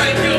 right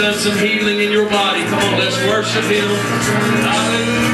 done some healing in your body. Come on, let's worship him. Hallelujah.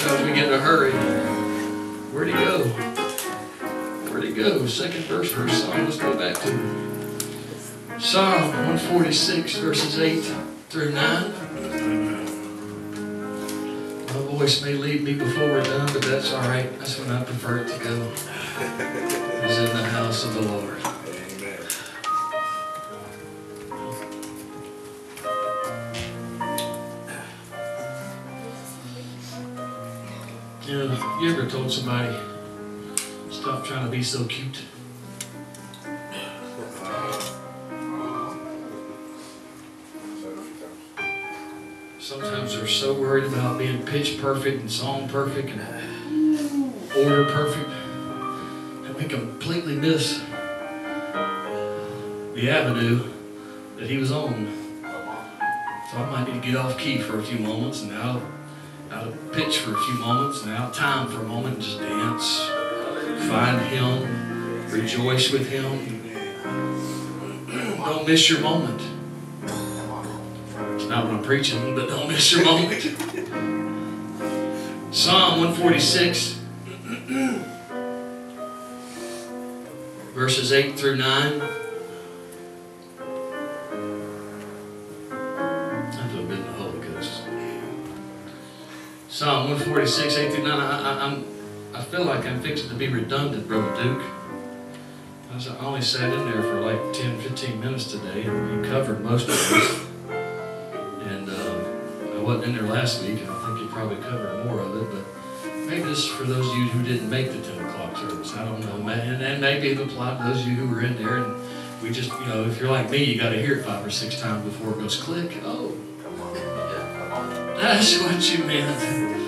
Sometimes we get in a hurry. Where'd he go? Where'd he go? Second verse, first Psalm. Let's go back to it. Psalm 146, verses 8 through 9. My voice may leave me before we're done, but that's all right. That's when I prefer it to go. Is in the house of the Lord. You ever told somebody, stop trying to be so cute? Sometimes they're so worried about being pitch perfect and song perfect and order perfect that we completely miss the avenue that he was on. So I might need to get off key for a few moments and out, out of pitch for a few moments and out time for a moment and just dance. Find him, rejoice with him. Don't miss your moment. It's not what I'm preaching, but don't miss your moment. Psalm 146, verses 8 through 9. 146, 8 through 9. I, I, I'm, I feel like I'm fixing to be redundant, Brother Duke. I, I only sat in there for like 10, 15 minutes today, and you covered most of this. And uh, I wasn't in there last week, and I think you probably covered more of it, but maybe this is for those of you who didn't make the 10 o'clock service. I don't know. And, and maybe it applied to those of you who were in there, and we just, you know, if you're like me, you got to hear it five or six times before it goes click. Oh, that's what you meant.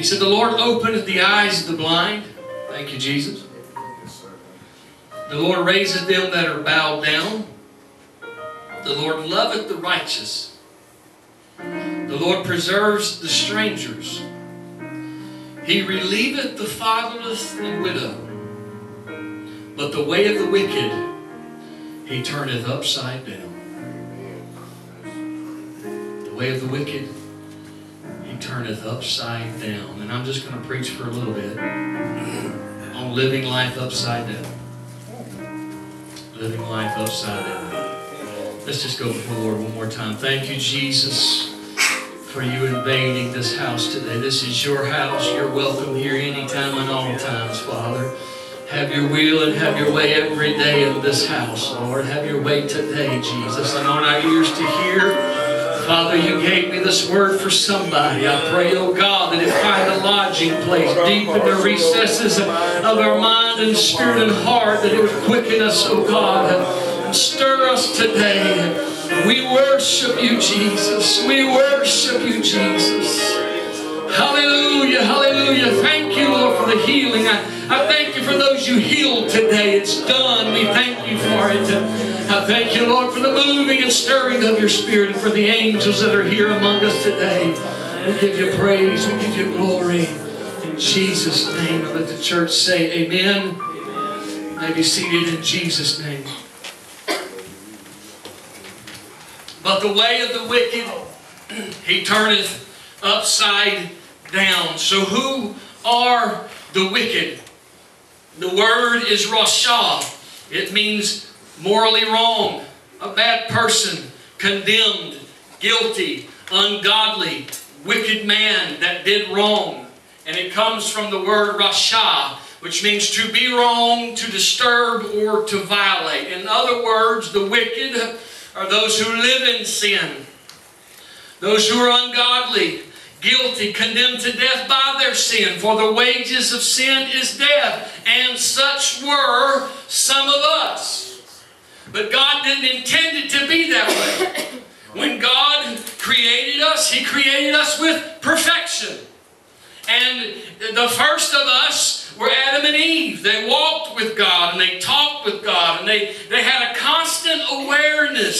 He said, The Lord openeth the eyes of the blind. Thank you, Jesus. The Lord raiseth them that are bowed down. The Lord loveth the righteous. The Lord preserves the strangers. He relieveth the fatherless and widow. But the way of the wicked he turneth upside down. The way of the wicked turneth upside down. And I'm just going to preach for a little bit on living life upside down. Living life upside down. Let's just go before the Lord one more time. Thank you, Jesus, for you invading this house today. This is your house. You're welcome here anytime and all times, Father. Have your will and have your way every day in this house, Lord. Have your way today, Jesus. And on our ears to hear. Father, you gave me this word for somebody. I pray, oh God, that it find a lodging place deep in the recesses of our mind and spirit and heart, that it would quicken us, oh God, and stir us today. We worship you, Jesus. We worship you, Jesus. Hallelujah, hallelujah. Thank you, Lord, for the healing. I, I thank you for those you healed today. It's done. We thank you for it. I thank you, Lord, for the moving and stirring of your spirit and for the angels that are here among us today. We give you praise. We give you glory. In Jesus' name. Let the church say amen. May be seated in Jesus' name. But the way of the wicked he turneth upside down. So who are the wicked? The word is rasha. It means morally wrong, a bad person, condemned, guilty, ungodly, wicked man that did wrong. And it comes from the word rasha, which means to be wrong, to disturb, or to violate. In other words, the wicked are those who live in sin, those who are ungodly, guilty, condemned to death by their sin. For the wages of sin is death, and such were some of us. But God didn't intend it to be that way. When God created us, He created us with perfection. And the first of us were Adam and Eve. They walked with God and they talked with God and they, they had a constant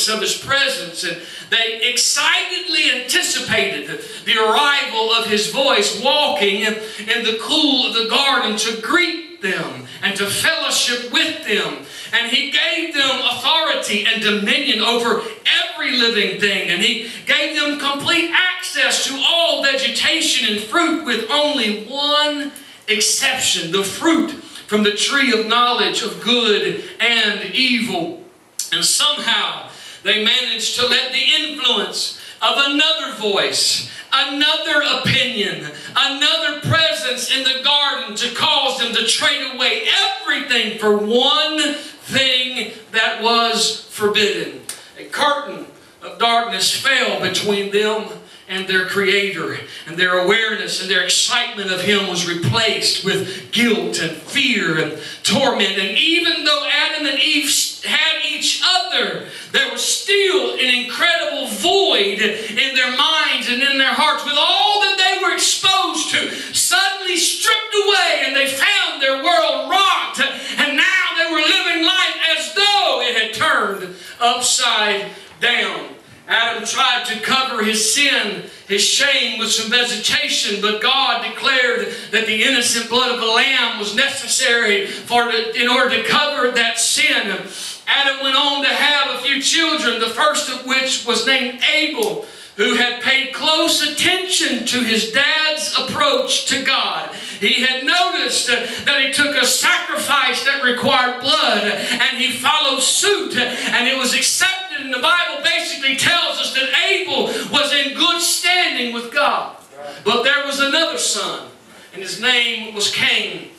of His presence and they excitedly anticipated the arrival of His voice walking in, in the cool of the garden to greet them and to fellowship with them and he gave them authority and dominion over every living thing. And he gave them complete access to all vegetation and fruit with only one exception the fruit from the tree of knowledge of good and evil. And somehow they managed to let the influence of another voice, another opinion, another presence in the garden to cause them to trade away everything for one thing that was forbidden. A curtain of darkness fell between them and their Creator, and their awareness and their excitement of Him was replaced with guilt and fear and torment. And even though Adam and Eve had each other, there was still an incredible void in their minds and in their hearts with all that they were exposed to, suddenly stripped away, and they found their world rocked, and now they were living life as though it had turned upside down. Adam tried to cover his sin, his shame with some vegetation, but God declared that the innocent blood of a lamb was necessary for in order to cover that sin. Adam went on to have a few children, the first of which was named Abel who had paid close attention to his dad's approach to God. He had noticed that he took a sacrifice that required blood and he followed suit and it was accepted. And the Bible basically tells us that Abel was in good standing with God. But there was another son and his name was Cain.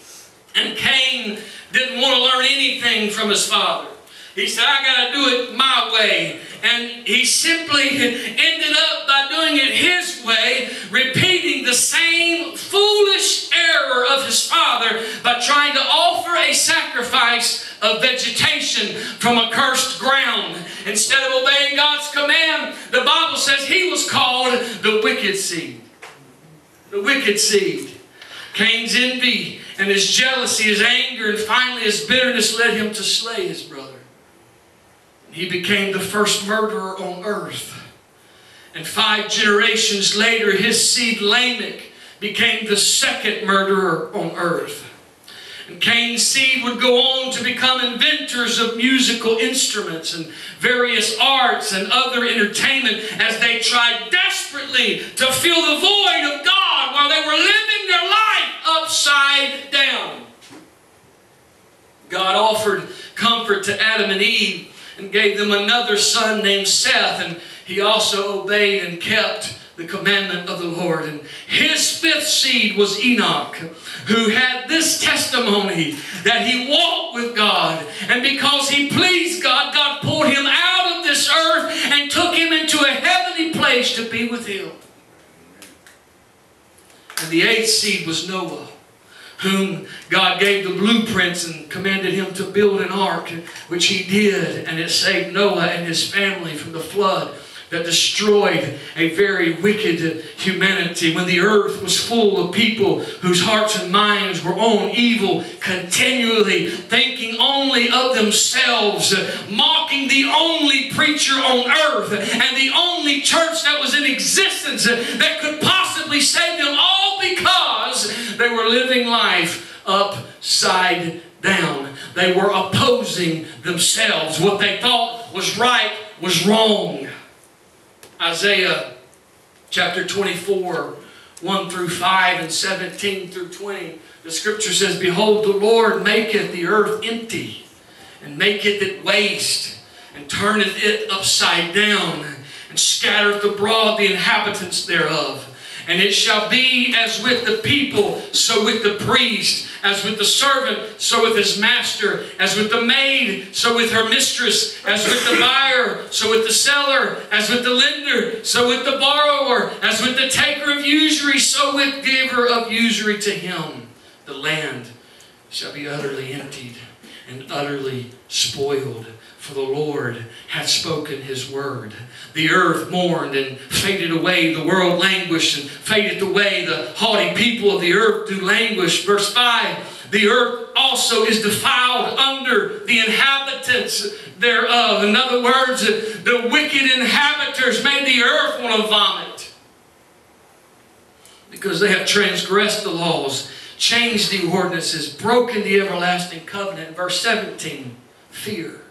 And Cain didn't want to learn anything from his father. He said, I got to do it my way. And he simply ended up by doing it his way, repeating the same foolish error of his father by trying to offer a sacrifice of vegetation from a cursed ground. Instead of obeying God's command, the Bible says he was called the wicked seed. The wicked seed. Cain's envy and his jealousy, his anger, and finally his bitterness led him to slay his. He became the first murderer on earth. And five generations later, his seed Lamech became the second murderer on earth. And Cain's seed would go on to become inventors of musical instruments and various arts and other entertainment as they tried desperately to fill the void of God while they were living their life upside down. God offered comfort to Adam and Eve and gave them another son named Seth, and he also obeyed and kept the commandment of the Lord. And his fifth seed was Enoch, who had this testimony that he walked with God. And because he pleased God, God pulled him out of this earth and took him into a heavenly place to be with him. And the eighth seed was Noah whom God gave the blueprints and commanded him to build an ark, which he did, and it saved Noah and his family from the flood that destroyed a very wicked humanity. When the earth was full of people whose hearts and minds were on evil, continually thinking only of themselves, mocking the only preacher on earth and the only church that was in existence that could possibly save them, all because they were living life upside down. They were opposing themselves. What they thought was right was wrong. Isaiah chapter 24, 1 through 5 and 17 through 20. The scripture says, Behold, the Lord maketh the earth empty, and maketh it waste, and turneth it upside down, and scattereth abroad the inhabitants thereof. And it shall be as with the people, so with the priest, as with the servant, so with his master, as with the maid, so with her mistress, as with the buyer, so with the seller, as with the lender, so with the borrower, as with the taker of usury, so with giver of usury to him. The land shall be utterly emptied and utterly spoiled. For the Lord hath spoken his word. The earth mourned and faded away. The world languished and faded away. The haughty people of the earth do languish. Verse 5 The earth also is defiled under the inhabitants thereof. In other words, the wicked inhabitants made the earth want to vomit because they have transgressed the laws, changed the ordinances, broken the everlasting covenant. Verse 17 Fear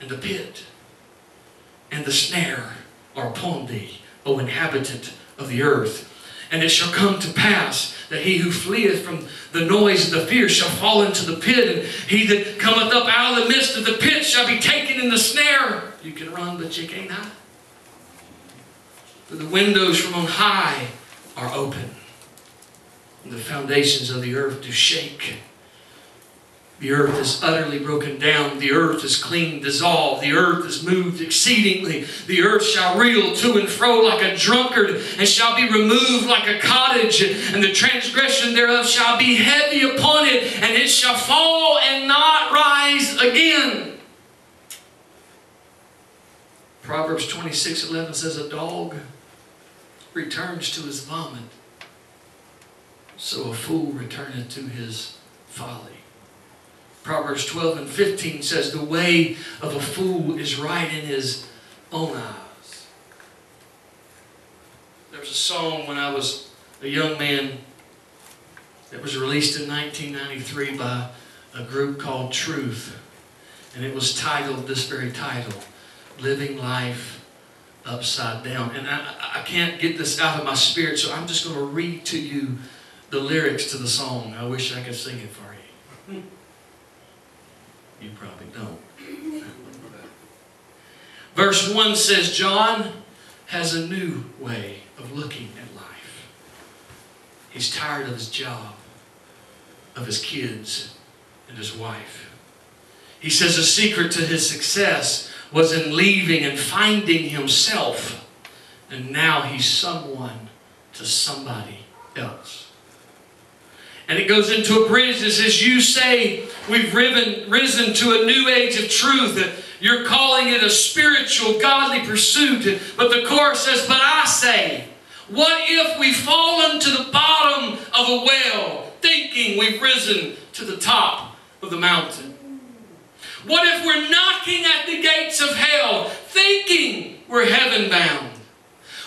and the pit and the snare are upon thee, O inhabitant of the earth. And it shall come to pass that he who fleeth from the noise of the fear shall fall into the pit, and he that cometh up out of the midst of the pit shall be taken in the snare. You can run, but you can't hide. For the windows from on high are open, and the foundations of the earth do shake. The earth is utterly broken down. The earth is clean, dissolved. The earth is moved exceedingly. The earth shall reel to and fro like a drunkard, and shall be removed like a cottage. And the transgression thereof shall be heavy upon it, and it shall fall and not rise again. Proverbs 26 11 says, A dog returns to his vomit, so a fool returneth to his folly. Proverbs 12 and 15 says, The way of a fool is right in his own eyes. There was a song when I was a young man that was released in 1993 by a group called Truth. And it was titled this very title Living Life Upside Down. And I, I can't get this out of my spirit, so I'm just going to read to you the lyrics to the song. I wish I could sing it for you. You probably don't. Verse 1 says, John has a new way of looking at life. He's tired of his job, of his kids, and his wife. He says a secret to his success was in leaving and finding himself. And now he's someone to somebody else. And it goes into a bridge that says, You say we've riven, risen to a new age of truth. You're calling it a spiritual, godly pursuit. But the chorus says, But I say, what if we've fallen to the bottom of a well, thinking we've risen to the top of the mountain? What if we're knocking at the gates of hell, thinking we're heaven bound?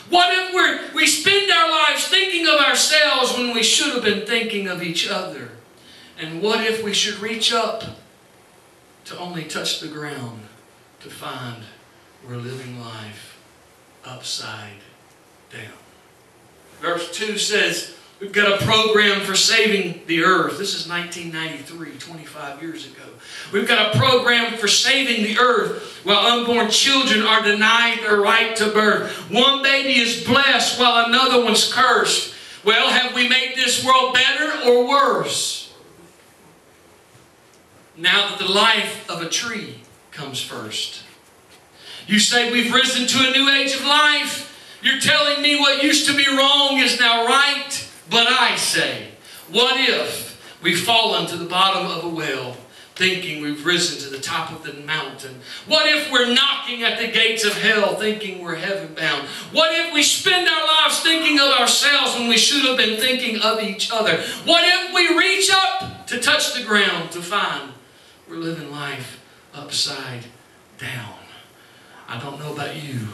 What if we're, we spend our lives thinking of ourselves when we should have been thinking of each other? And what if we should reach up to only touch the ground to find we're living life upside down? Verse 2 says, We've got a program for saving the earth. This is 1993, 25 years ago. We've got a program for saving the earth while unborn children are denied their right to birth. One baby is blessed while another one's cursed. Well, have we made this world better or worse? Now that the life of a tree comes first. You say we've risen to a new age of life. You're telling me what used to be wrong is now right. But I say, what if we've fallen to the bottom of a well thinking we've risen to the top of the mountain? What if we're knocking at the gates of hell thinking we're heaven bound? What if we spend our lives thinking of ourselves when we should have been thinking of each other? What if we reach up to touch the ground to find we're living life upside down? I don't know about you,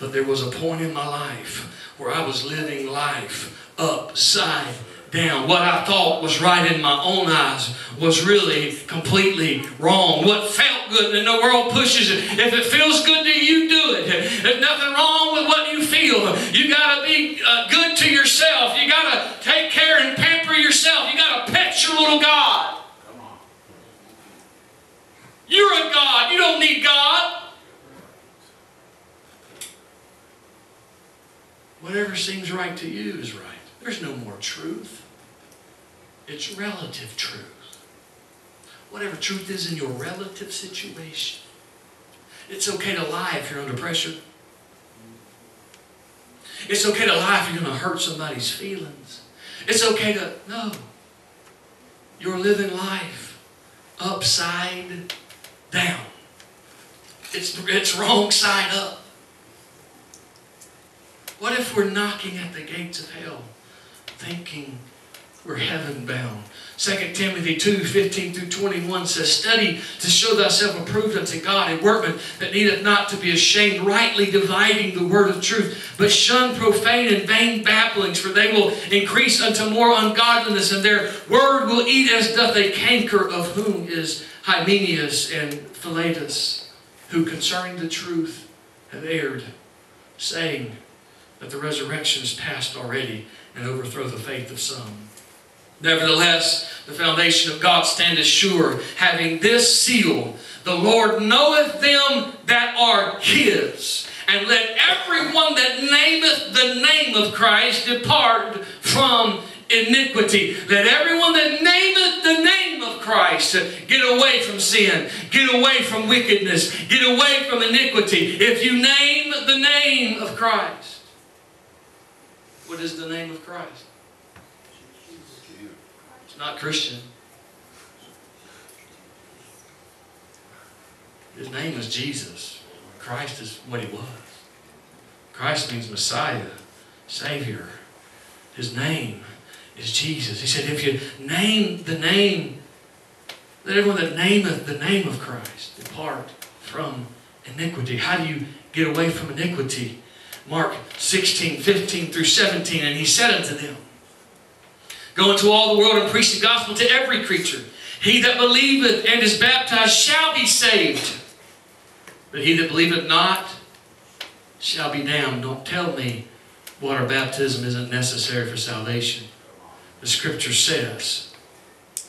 but there was a point in my life where I was living life upside down. What I thought was right in my own eyes was really completely wrong. What felt good and the world pushes it. If it feels good to you, do it. There's nothing wrong with what you feel. You got to be uh, good to yourself. You got to take care and pamper yourself. You got to pet your little God. You're a God. You don't need God. Whatever seems right to you is right. There's no more truth. It's relative truth. Whatever truth is in your relative situation. It's okay to lie if you're under pressure. It's okay to lie if you're going to hurt somebody's feelings. It's okay to, no. You're living life upside down. It's, it's wrong side up. What if we're knocking at the gates of hell thinking we're heaven bound? 2 Timothy 2 15 through 21 says, Study to show thyself approved unto God, a workman that needeth not to be ashamed, rightly dividing the word of truth. But shun profane and vain babblings, for they will increase unto more ungodliness, and their word will eat as doth a canker, of whom is Hymenaeus and Philetus, who concerning the truth have erred, saying that the resurrection is past already, and overthrow the faith of some. Nevertheless, the foundation of God standeth sure, having this seal The Lord knoweth them that are his. And let everyone that nameth the name of Christ depart from iniquity. Let everyone that nameth the name of Christ get away from sin, get away from wickedness, get away from iniquity. If you name the name of Christ, what is the name of Christ? It's not Christian. His name is Jesus. Christ is what he was. Christ means Messiah, Savior. His name is Jesus. He said, if you name the name, let everyone that nameth the name of Christ depart from iniquity. How do you get away from iniquity? Mark 16, 15 through 17. And he said unto them, Go into all the world and preach the gospel to every creature. He that believeth and is baptized shall be saved. But he that believeth not shall be damned. Don't tell me water baptism isn't necessary for salvation. The scripture says,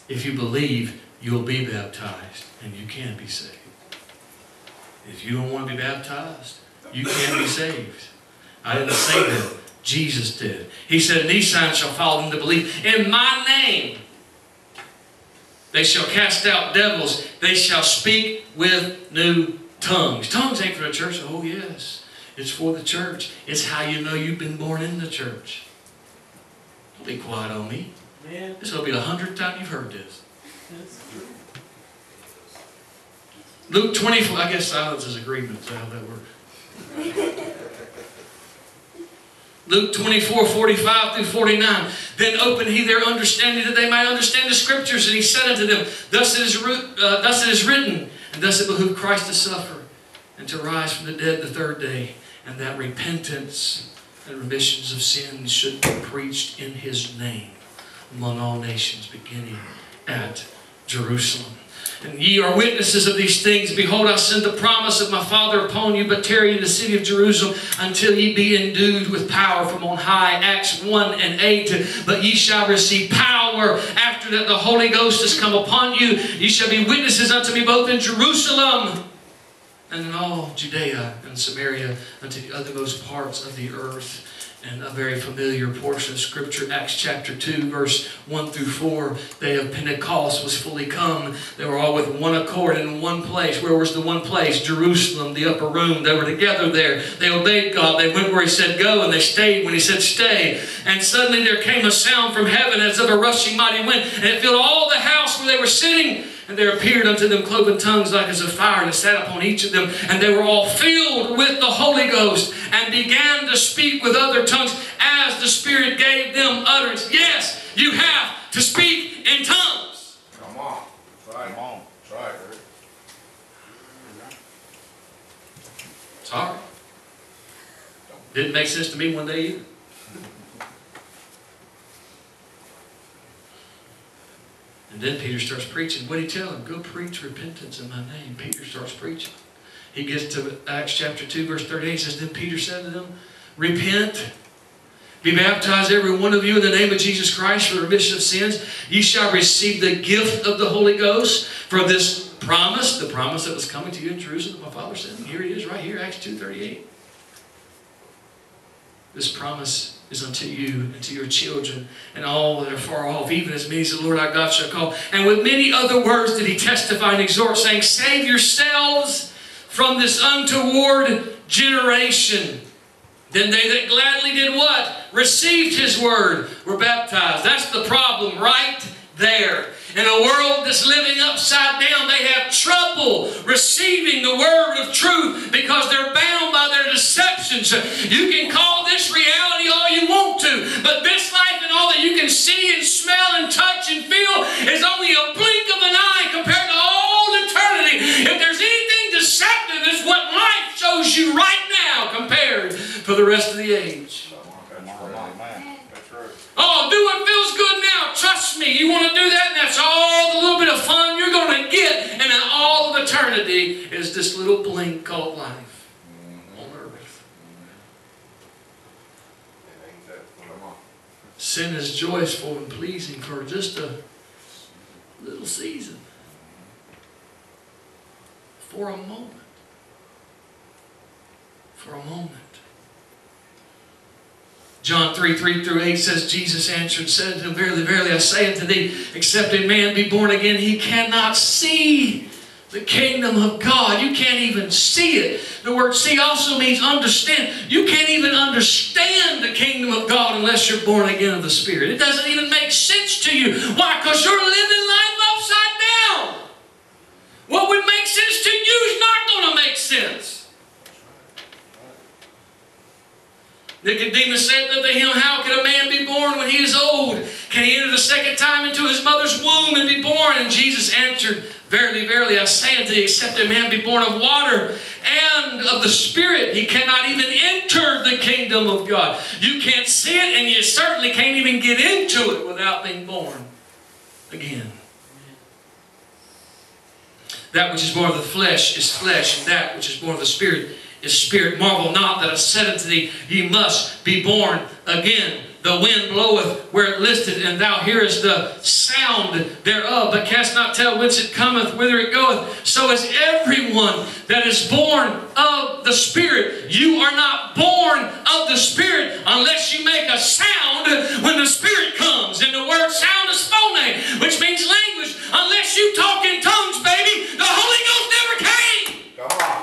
if you believe, you'll be baptized and you can be saved. If you don't want to be baptized, you can't be saved. I didn't say that. Jesus did. He said, these signs shall follow them to believe. In my name they shall cast out devils. They shall speak with new tongues. Tongues ain't for the church. Oh, yes. It's for the church. It's how you know you've been born in the church. Don't be quiet on me. Man. This will be the hundredth time you've heard this. Luke 24, I guess silence is agreement. That's how that works. Luke 24, 45 through 49. Then opened he their understanding that they might understand the scriptures. And he said unto them, Thus it is, uh, thus it is written, and thus it behooved Christ to suffer, and to rise from the dead the third day, and that repentance and remissions of sins should be preached in his name among all nations, beginning at Jerusalem. And ye are witnesses of these things. Behold, I send the promise of my Father upon you, but tarry in the city of Jerusalem until ye be endued with power from on high. Acts 1 and 8. But ye shall receive power after that the Holy Ghost has come upon you. Ye shall be witnesses unto me both in Jerusalem and in all Judea and Samaria unto the othermost parts of the earth and a very familiar portion of Scripture, Acts chapter 2, verse 1 through 4. Day of Pentecost was fully come. They were all with one accord in one place. Where was the one place? Jerusalem, the upper room. They were together there. They obeyed God. They went where He said go, and they stayed when He said stay. And suddenly there came a sound from heaven as of a rushing mighty wind, and it filled all the house where they were sitting. And there appeared unto them cloven tongues like as of fire, and it sat upon each of them. And they were all filled with the Holy Ghost, and began to speak with other tongues as the Spirit gave them utterance. Yes, you have to speak in tongues. Come on. Try it. Come on. Try it. Sorry. Didn't make sense to me one day either. And then Peter starts preaching. What did he tell him? Go preach repentance in my name. Peter starts preaching. He gets to Acts chapter 2, verse 38. He says, Then Peter said to them, Repent. Be baptized, every one of you, in the name of Jesus Christ for the remission of sins. Ye shall receive the gift of the Holy Ghost for this promise, the promise that was coming to you in Jerusalem. My Father said, Here it is, right here, Acts 2.38. This promise is unto you and to your children and all that are far off, even as many as the Lord our God shall call. And with many other words did he testify and exhort, saying, Save yourselves from this untoward generation. Then they that gladly did what? Received his word, were baptized. That's the problem right there. In a world that's living upside down, they have trouble receiving the word of truth because they're bound by their deceptions. You can call this reality all you want to, but this life and all that you can see and smell and touch and feel is only a blink of an eye compared to all eternity. If there's anything deceptive, it's what life shows you right now compared to the rest of the age. Oh, do what feels good now. Trust me. You want to do that, and that's all the little bit of fun you're going to get. And then all of eternity is this little blink called life on earth. Sin is joyful and pleasing for just a little season. For a moment. For a moment. John 3, 3 through 8 says, Jesus answered said to him, Verily, verily, I say unto thee, except a man be born again, he cannot see the kingdom of God. You can't even see it. The word see also means understand. You can't even understand the kingdom of God unless you're born again of the Spirit. It doesn't even make sense to you. Why? Because you're living life upside down. What would make sense to you is not going to make sense. Nicodemus said unto him, How can a man be born when he is old? Can he enter the second time into his mother's womb and be born? And Jesus answered, Verily, verily, I say unto thee, except a man be born of water and of the Spirit, he cannot even enter the kingdom of God. You can't see it, and you certainly can't even get into it without being born again. That which is born of the flesh is flesh, and that which is born of the Spirit is spirit. Marvel not that I said unto thee, Ye must be born again. The wind bloweth where it listeth, and thou hearest the sound thereof, but canst not tell whence it cometh, whither it goeth. So is everyone that is born of the Spirit. You are not born of the Spirit unless you make a sound when the Spirit comes. And the word sound is phone, which means language. Unless you talk in tongues, baby, the Holy Ghost never came. Come on.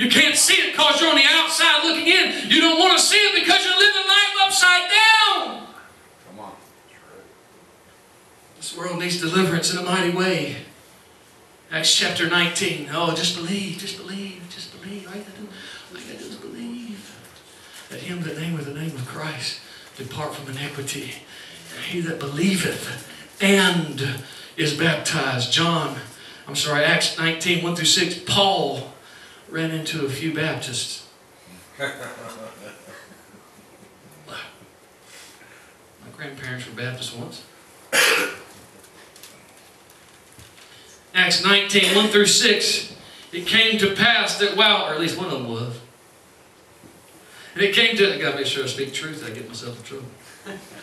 You can't see it because you're on the outside looking in. You don't want to see it because you're living life upside down. Come on. This world needs deliverance in a mighty way. Acts chapter 19. Oh, just believe, just believe, just believe. All you gotta do, all you gotta do is believe. That him that nameth the name of Christ depart from iniquity. And he that believeth and is baptized. John, I'm sorry, Acts 19, 1 through 6. Paul ran into a few Baptists. My grandparents were Baptists once. Acts 19, 1 through 6. It came to pass that while, or at least one of them was, and it came to, I gotta make sure I speak truth, I get myself in trouble.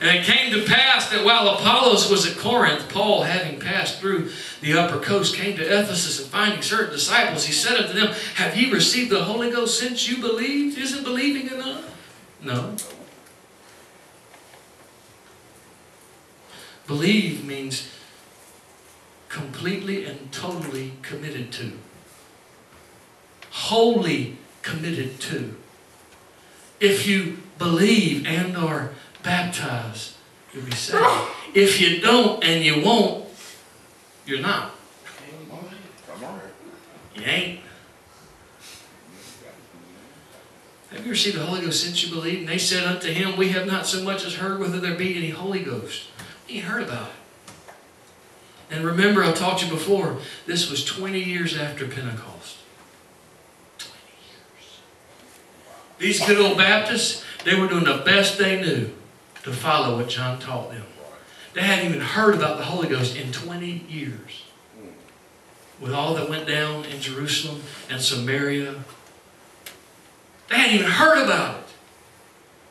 And it came to pass that while Apollos was at Corinth, Paul, having passed through the upper coast, came to Ephesus and finding certain disciples, he said unto them, Have ye received the Holy Ghost since you believed? Isn't believing enough? No. Believe means completely and totally committed to. Wholly committed to. If you believe and are baptized, you'll be saved. If you don't and you won't, you're not. You ain't. Have you received the Holy Ghost since you believed? And they said unto him, We have not so much as heard whether there be any Holy Ghost. Ain't heard about it. And remember, I taught you before, this was 20 years after Pentecost. 20 years. These good old Baptists, they were doing the best they knew to follow what John taught them. They hadn't even heard about the Holy Ghost in 20 years. With all that went down in Jerusalem and Samaria, they hadn't even heard about it.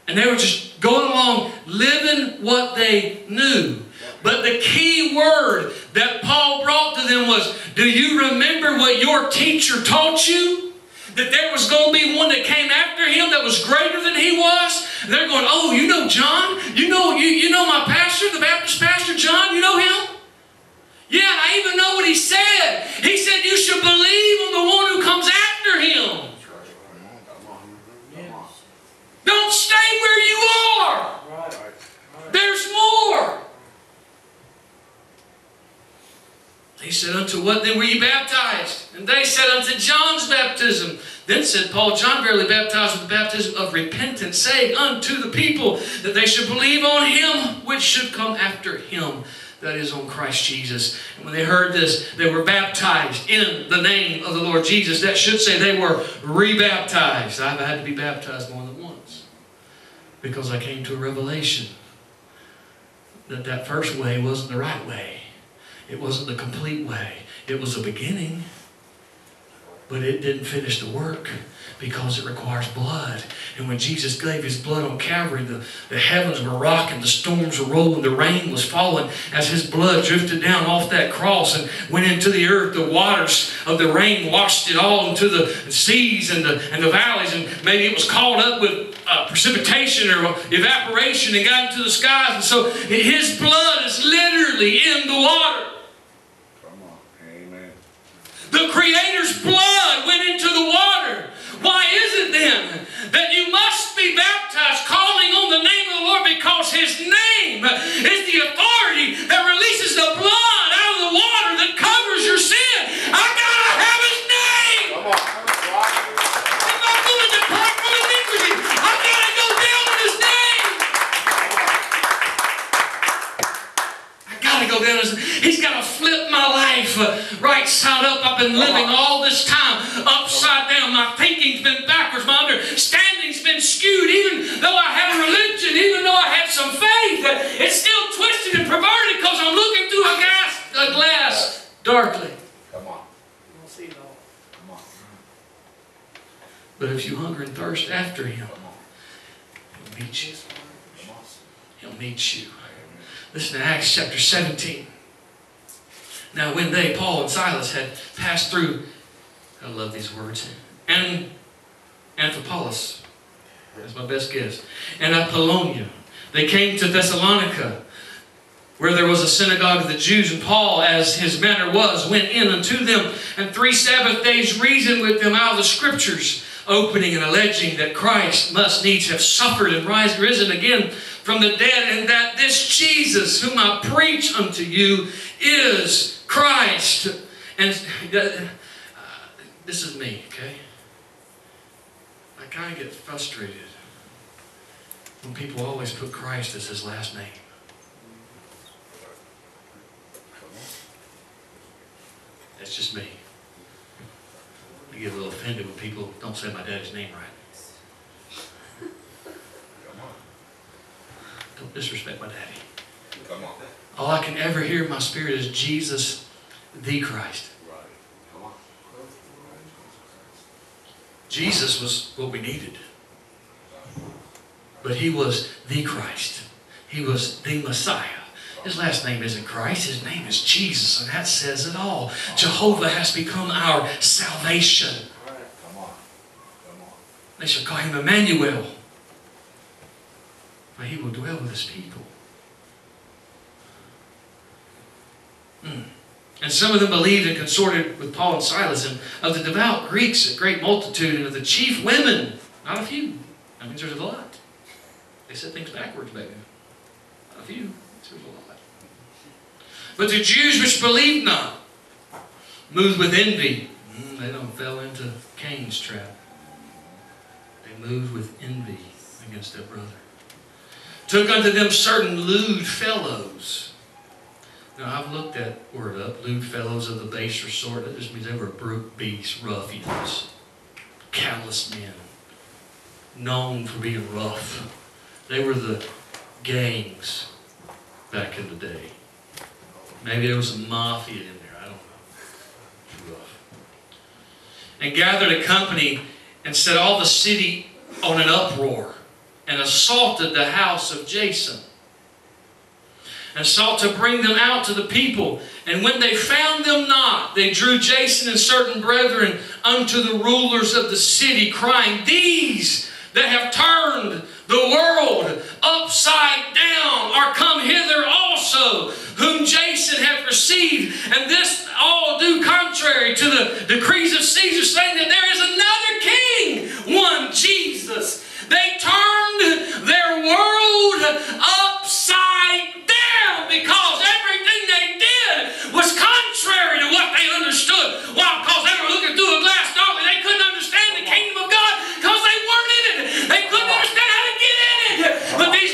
And they were just going along living what they knew. But the key word that Paul brought to them was Do you remember what your teacher taught you? That there was going to be one that came after him that was greater than he was? They're going, oh, you know John? You know, you, you know my pastor, the Baptist pastor John? You know him? Yeah, I even know what he said. He said you should believe on the one who comes after him. Don't stay where you are. There's more. And they said unto John's baptism. Then said Paul, John verily baptized with the baptism of repentance, saying unto the people that they should believe on him which should come after him, that is on Christ Jesus. And when they heard this, they were baptized in the name of the Lord Jesus. That should say they were rebaptized. I've had to be baptized more than once because I came to a revelation that that first way wasn't the right way. It wasn't the complete way. It was a beginning, but it didn't finish the work because it requires blood. And when Jesus gave his blood on Calvary, the, the heavens were rocking, the storms were rolling, the rain was falling as his blood drifted down off that cross and went into the earth. The waters of the rain washed it all into the seas and the, and the valleys, and maybe it was caught up with uh, precipitation or evaporation and got into the skies. And so his blood is literally in the water. Come on. Amen. The Creator's blood went into the water. Why is it then that you must be baptized calling on the name of the Lord because His name is the authority that releases the blood out of the water that covers your sin? I gotta have His name. Come on. That's right. If I'm going to depart from iniquity, I gotta go down in His name. I gotta go down. His, he's gotta flip my life right side up. I've been living all this time upside down. My thinking's been backwards. My understanding's been skewed. Even though I have a religion, even though I have some faith, it's still twisted and perverted because I'm looking through a glass, a glass darkly. Come on. We'll see it all. Come on. But if you hunger and thirst after Him, He'll meet you. He'll meet you. Listen to Acts chapter 17. Now, when they, Paul and Silas, had passed through, I love these words, and Amphipolis, that's my best guess, and Apollonia, they came to Thessalonica, where there was a synagogue of the Jews, and Paul, as his manner was, went in unto them, and three Sabbath days reasoned with them out of the Scriptures, opening and alleging that Christ must needs have suffered and rise, risen again from the dead, and that this Jesus, whom I preach unto you, is Christ. And uh, this is me, okay? I kind of get frustrated when people always put Christ as his last name. That's just me. I get a little offended when people don't say my daddy's name right. Don't disrespect my daddy. Come on. All I can ever hear in my spirit is Jesus, the Christ. Jesus was what we needed. But he was the Christ. He was the Messiah. His last name isn't Christ, his name is Jesus, and that says it all. Jehovah has become our salvation. They shall call him Emmanuel. For he will dwell with his people. And some of them believed and consorted with Paul and Silas, and of the devout Greeks, a great multitude, and of the chief women, not a few. That means there's a lot. They said things backwards back then. Not a few. There's a lot. But the Jews which believed not, moved with envy, hmm, they don't fell into Cain's trap. They moved with envy against their brother. Took unto them certain lewd fellows. Now, I've looked that word up, lewd fellows of the baser sort. That just means they were brute beasts, ruffians, callous men, known for being rough. They were the gangs back in the day. Maybe there was a mafia in there, I don't know. Rough. And gathered a company and set all the city on an uproar and assaulted the house of Jason and sought to bring them out to the people. And when they found them not, they drew Jason and certain brethren unto the rulers of the city, crying, These that have turned the world upside down are come hither also, whom Jason hath received. And this all do contrary to the decrees of Caesar, saying that there is another king, one Jesus. They turned their world upside down because everything they did was contrary to what they understood. Why? Because they were looking through a glass darkly. they couldn't understand the kingdom of God because they weren't in it. They couldn't understand how to get in it. But they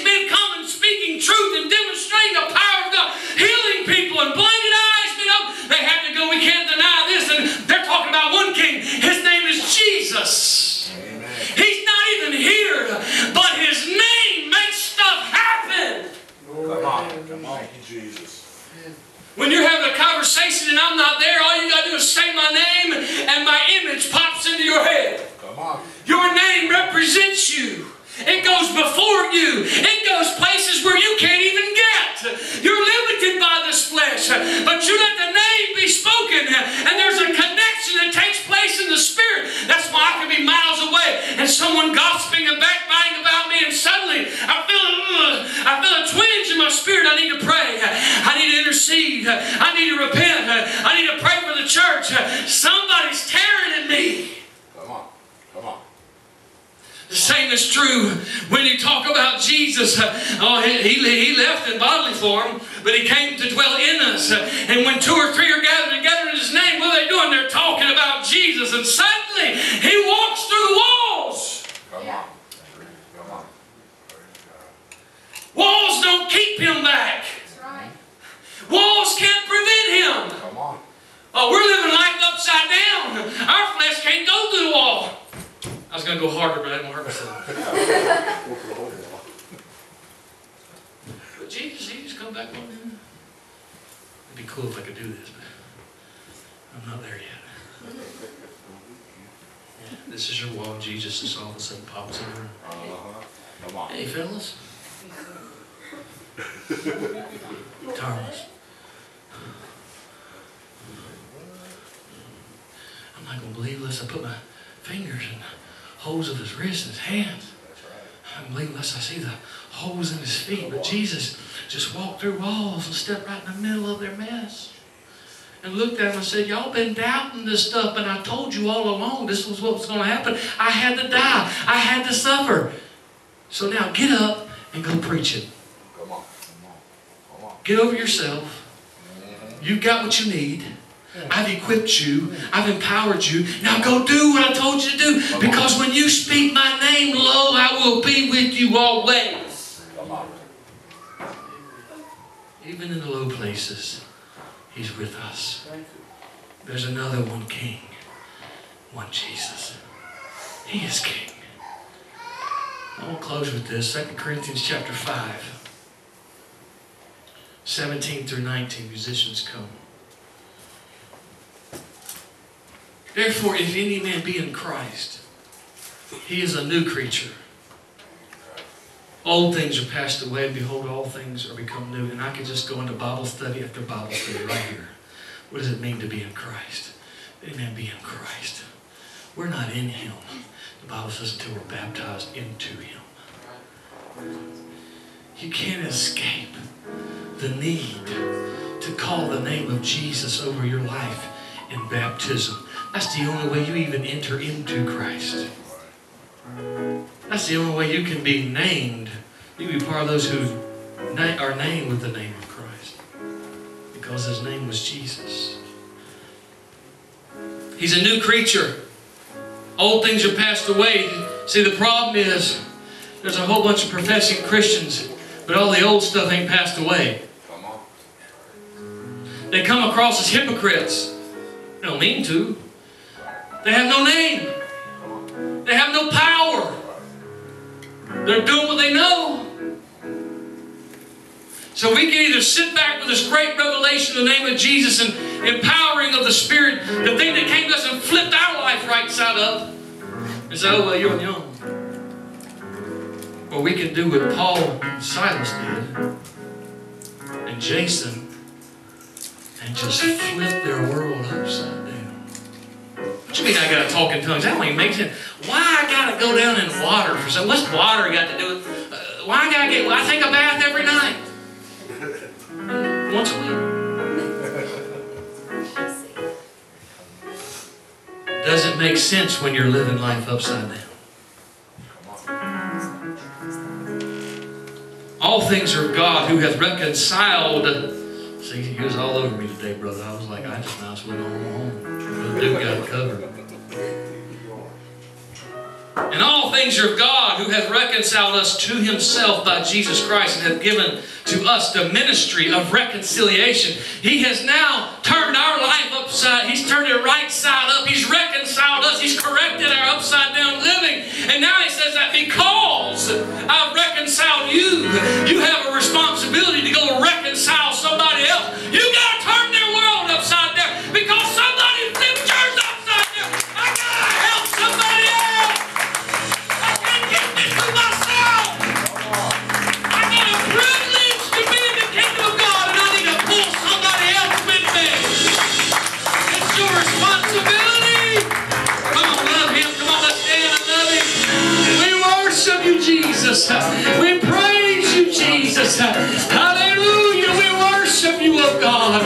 Y'all been doubting this stuff, and I told you all along this was what was going to happen. I had to die. I had to suffer. So now get up and go preach it. Come on. Come on. Come on. Get over yourself. Mm-hmm. You've got what you need. I've equipped you. I've empowered you. Now go do what I told you to do. Because when you speak my name, lo, I will be with you always. Come on. Even in the low places, He's with us. There's another one King, one Jesus. He is King. I will close with this 2 Corinthians chapter 5, 17 through 19. Musicians come. Therefore, if any man be in Christ, he is a new creature. Old things are passed away, behold, all things are become new. And I could just go into Bible study after Bible study right here. What does it mean to be in Christ? Amen. Be in Christ. We're not in Him. The Bible says until we're baptized into Him. You can't escape the need to call the name of Jesus over your life in baptism. That's the only way you even enter into Christ. That's the only way you can be named. You can be part of those who are named with the name. Because his name was Jesus. He's a new creature. Old things are passed away. See, the problem is there's a whole bunch of professing Christians, but all the old stuff ain't passed away. They come across as hypocrites. They don't mean to. They have no name. They have no power. They're doing what they know. So we can either sit back with this great revelation in the name of Jesus and empowering of the Spirit, the thing that came to us and flipped our life right side up, and say, oh, well, you're young. Or we can do what Paul and Silas did, and Jason, and just flip their world upside down. What you mean I gotta talk in tongues? That don't even make sense. Why I gotta go down in water for some? What's water got to do with? Uh, why I gotta get? Well, I take a bath every night, once a week. Doesn't make sense when you're living life upside down. All things are God who hath reconciled. See, he was all over me today, brother. I was like, I just might as well go home. The dude got it covered. And all things are of God who hath reconciled us to himself by Jesus Christ and hath given to us the ministry of reconciliation. He has now turned our life upside. He's turned it right side up. He's reconciled us. He's corrected our upside down living. And now he says that because I've reconciled you, you have a responsibility to go reconcile somebody else. You got Jesus. We praise you, Jesus. Hallelujah. We worship you, O God.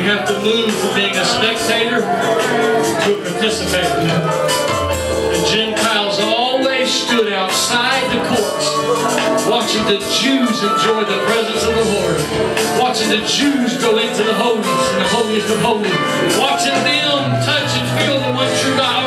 We have to move from being a spectator to a participator. The Gentiles always stood outside the courts, watching the Jews enjoy the presence of the Lord, watching the Jews go into the holies and the holiest of holies, watching them touch and feel the one true God.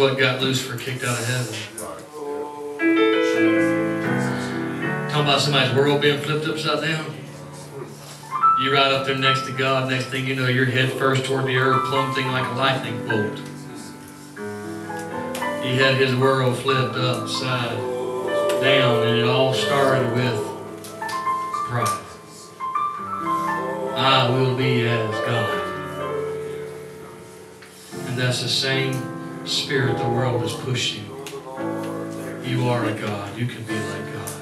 What got Lucifer kicked out of heaven. Talking about somebody's world being flipped upside down. You ride up there next to God, next thing you know, you're head first toward the earth, plummeting like a lightning bolt. He had his world flipped upside down, and it all started with pride. I will be as God. And that's the same spirit the world is pushing. You You are a God. You can be like God.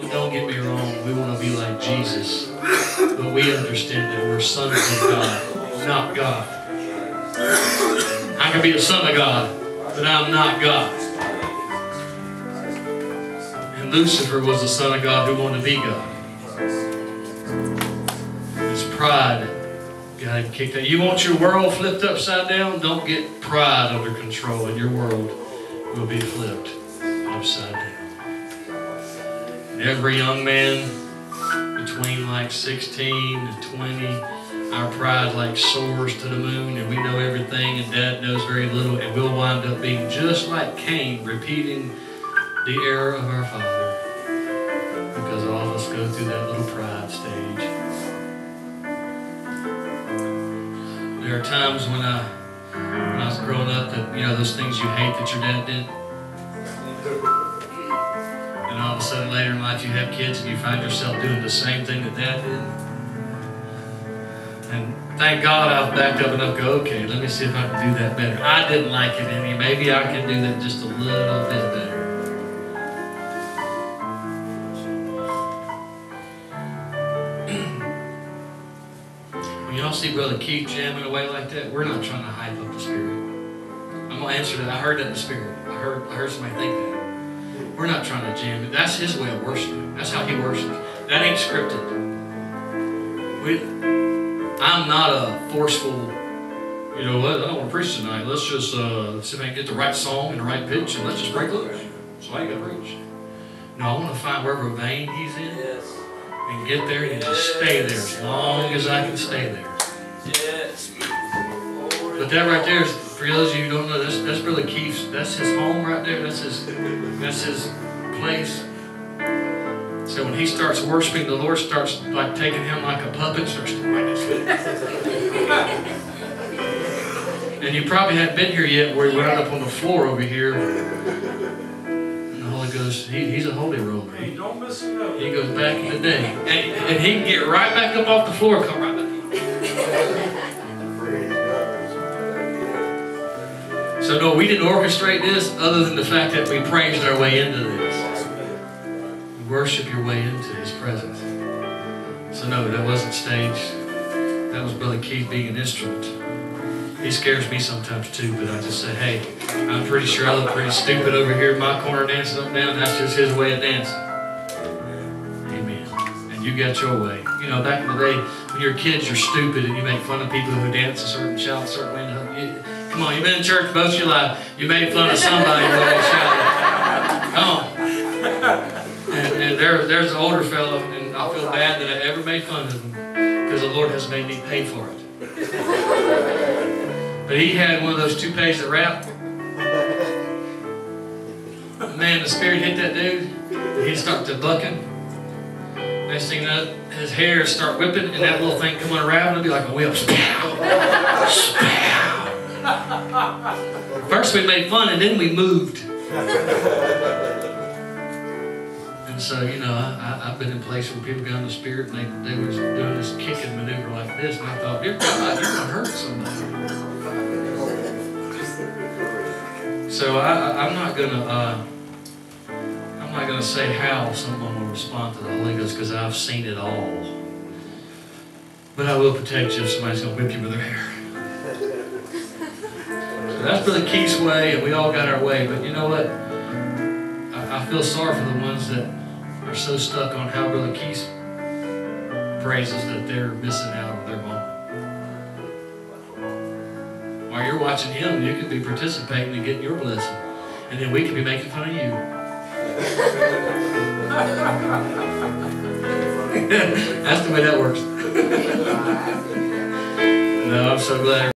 And don't get me wrong, we want to be like Jesus. But we understand that we're sons of God, not God. I can be a son of God, but I'm not God. And Lucifer was the son of God who wanted to be God. His pride You want your world flipped upside down? Don't get pride under control, and your world will be flipped upside down. Every young man between like 16 and 20, our pride like soars to the moon, and we know everything, and Dad knows very little, and we'll wind up being just like Cain, repeating the error of our father, because all of us go through that There are times when I, when I was growing up, that you know those things you hate that your dad did. And all of a sudden later in life you have kids and you find yourself doing the same thing that dad did. And thank God I've backed up enough to go, okay, let me see if I can do that better. I didn't like it any. Maybe I can do that just a little bit better. Y'all see Brother Keith jamming away like that, we're not trying to hype up the spirit. I'm gonna answer that. I heard that in the spirit. I heard I heard somebody think that. We're not trying to jam it. That's his way of worshiping. That's how he worships. That ain't scripted. We, I'm not a forceful, you know what, I don't want to preach tonight. Let's just uh, see if I can get the right song and the right pitch and let's just break loose. So I ain't got to preach. No, I want to find wherever vein he's in and get there and just stay there as long as I can stay there. Yes. But that right there is, for those of you who don't know, that's, that's really Keith's, that's his home right there. That's his, that's his place. So when he starts worshiping, the Lord starts like taking him like a puppet, starts to like this. And you probably haven't been here yet where he went up on the floor over here. And the Holy Ghost, he, he's a holy roller. He, Don't miss a he goes back in the day. And, and he can get right back up off the floor, come right So no, we didn't orchestrate this other than the fact that we praised our way into this. You worship your way into his presence. So no, that wasn't staged. That was Brother Keith being an instrument. He scares me sometimes too, but I just say, hey, I'm pretty sure I look pretty stupid over here in my corner dancing up and down. That's just his way of dancing. Amen. And you got your way. You know, back in the day, when you're kids, you're stupid and you make fun of people who dance a certain, shout a certain way. Come on, you've been in church most of your life. You made fun of somebody when they shouted. Come on. And, and there, there's an older fellow, and I feel bad that I ever made fun of him because the Lord has made me pay for it. But he had one of those toupees that wrap. Man, the spirit hit that dude. He'd start to bucking. Next thing you know, his hair start whipping, and that little thing come unraveling, it'd be like a whip. First we made fun, and then we moved. And so, you know, I, I've been in places where people got in the spirit and they, they was doing this kicking maneuver like this, and I thought, dear God, you're going to hurt somebody. So I, I'm not going to, uh, I'm not going to say how someone will respond to the Holy Ghost because I've seen it all. But I will protect you if somebody's going to whip you with their hair. That's Brother Keith's way, and we all got our way. But you know what? I, I feel sorry for the ones that are so stuck on how Brother Keith praises that they're missing out on their moment. While you're watching him, you could be participating and getting your blessing. And then we could be making fun of you. That's the way that works. no, I'm so glad